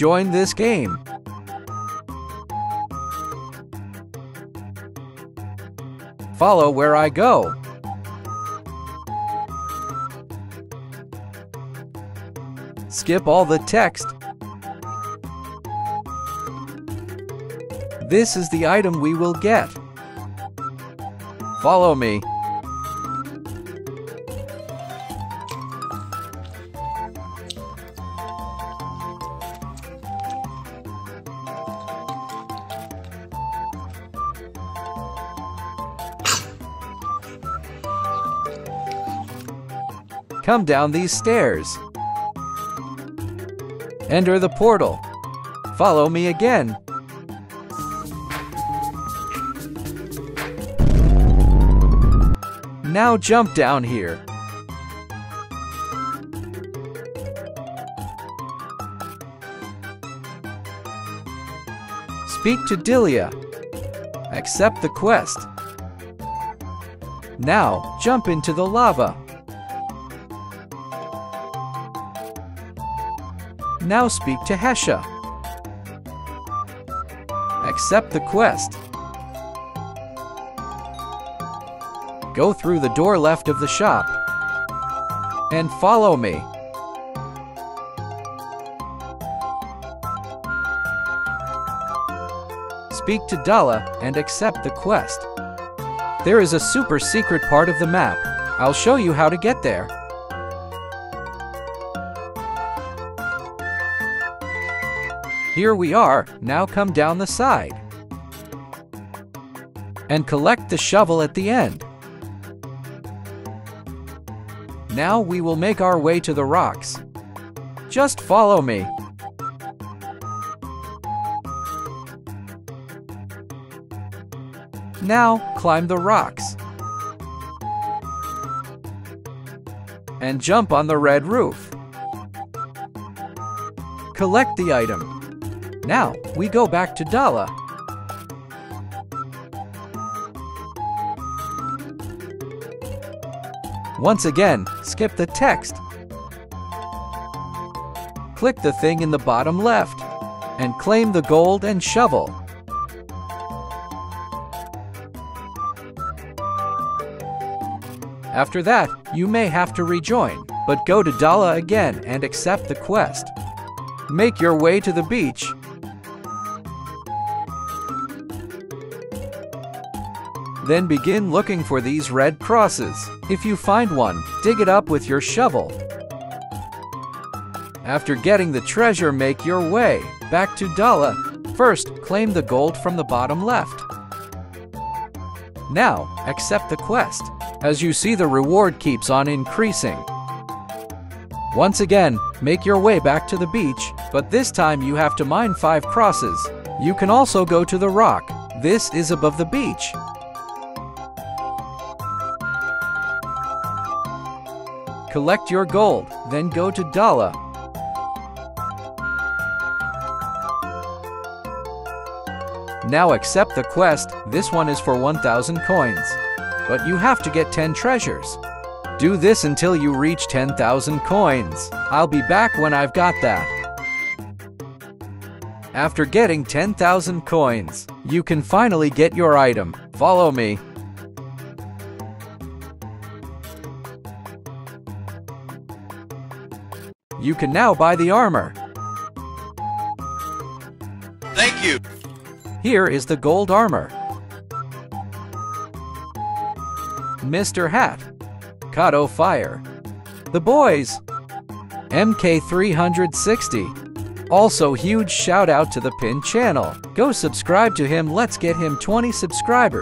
join this game. Follow where I go. Skip all the text. This is the item we will get. Follow me. Come down these stairs. Enter the portal. Follow me again. Now jump down here. Speak to Dilia. Accept the quest. Now jump into the lava. Now speak to Hesha. Accept the quest. Go through the door left of the shop. And follow me. Speak to Dala and accept the quest. There is a super secret part of the map. I'll show you how to get there. Here we are, now come down the side. And collect the shovel at the end. Now we will make our way to the rocks. Just follow me. Now climb the rocks. And jump on the red roof. Collect the item. Now, we go back to Dala. Once again, skip the text. Click the thing in the bottom left and claim the gold and shovel. After that, you may have to rejoin, but go to Dala again and accept the quest. Make your way to the beach Then begin looking for these red crosses. If you find one, dig it up with your shovel. After getting the treasure, make your way back to Dala. First, claim the gold from the bottom left. Now, accept the quest. As you see, the reward keeps on increasing. Once again, make your way back to the beach, but this time you have to mine five crosses. You can also go to the rock. This is above the beach. Collect your gold, then go to Dala. Now accept the quest, this one is for 1000 coins. But you have to get 10 treasures. Do this until you reach 10,000 coins. I'll be back when I've got that. After getting 10,000 coins, you can finally get your item. Follow me. You can now buy the armor. Thank you. Here is the gold armor. Mr. Hat. Kato Fire. The Boys. MK360. Also huge shout out to the Pin channel. Go subscribe to him let's get him 20 subscribers.